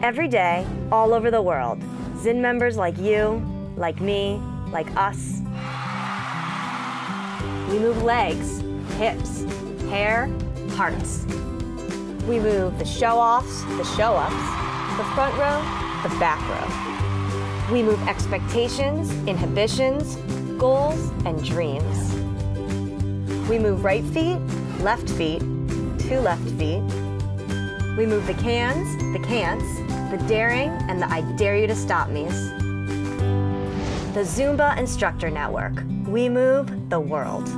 Every day, all over the world, ZIN members like you, like me, like us. We move legs, hips, hair, hearts. We move the show-offs, the show-ups, the front row, the back row. We move expectations, inhibitions, goals, and dreams. We move right feet, left feet, two left feet. We move the cans, the can'ts, the daring, and the I dare you to stop me's. The Zumba Instructor Network. We move the world.